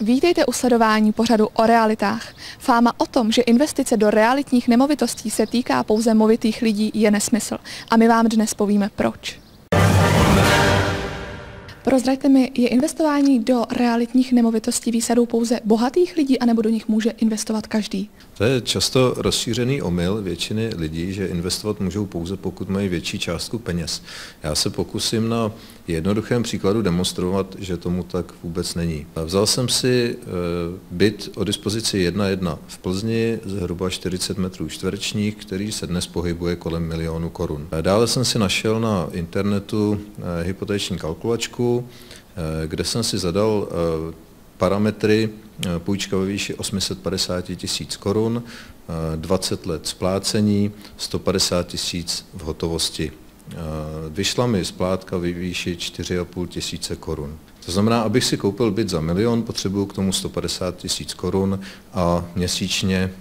Vítejte u sledování pořadu o realitách. Fáma o tom, že investice do realitních nemovitostí se týká pouze movitých lidí, je nesmysl. A my vám dnes povíme proč. Prozraďte mi, je investování do realitních nemovitostí výsadou pouze bohatých lidí, anebo do nich může investovat každý? To je často rozšířený omyl většiny lidí, že investovat můžou pouze, pokud mají větší částku peněz. Já se pokusím na jednoduchém příkladu demonstrovat, že tomu tak vůbec není. Vzal jsem si eh, byt o dispozici 1.1 v Plzni, zhruba 40 metrů čtverečních, který se dnes pohybuje kolem milionu korun. Dále jsem si našel na internetu eh, hypoteční kalkulačku, eh, kde jsem si zadal parametry eh, půjčka ve výši 850 tisíc korun, 20 eh, let splácení, 150 tisíc v hotovosti. Eh, vyšla mi splátka ve výši 4,5 tisíce korun. To znamená, abych si koupil byt za milion, potřebuju k tomu 150 tisíc korun a měsíčně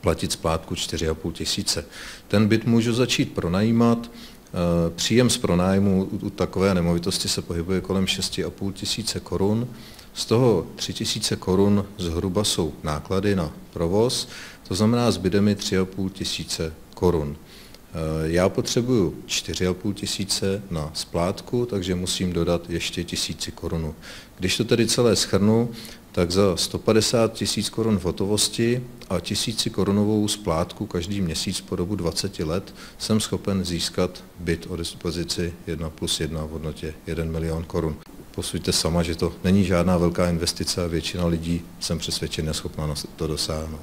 platit splátku 4,5 tisíce. Ten byt můžu začít pronajímat, Příjem z pronájmu u takové nemovitosti se pohybuje kolem 6,5 tisíce korun. Z toho 3 tisíce korun zhruba jsou náklady na provoz, to znamená zbyde mi 3,5 tisíce korun. Eh, já potřebuju 4,5 tisíce na splátku, takže musím dodat ještě tisíci korunu. Když to tedy celé schrnu, tak za 150 tisíc korun v hotovosti a tisíci korunovou splátku každý měsíc po dobu 20 let jsem schopen získat byt o dispozici 1 plus 1 v hodnotě 1 milion korun posuďte sama, že to není žádná velká investice a většina lidí, jsem přesvědčen, neschopná to dosáhnout.